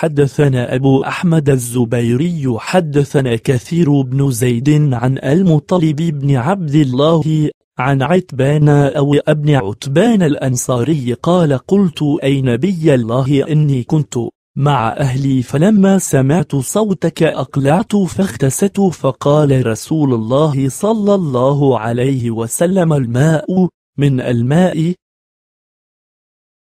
حدثنا أبو أحمد الزبيري حدثنا كثير بن زيد عن المطلب بن عبد الله عن عتبان أو أبن عتبان الأنصاري قال قلت أي نبي الله إني كنت مع أهلي فلما سمعت صوتك أقلعت فاختست فقال رسول الله صلى الله عليه وسلم الماء من الماء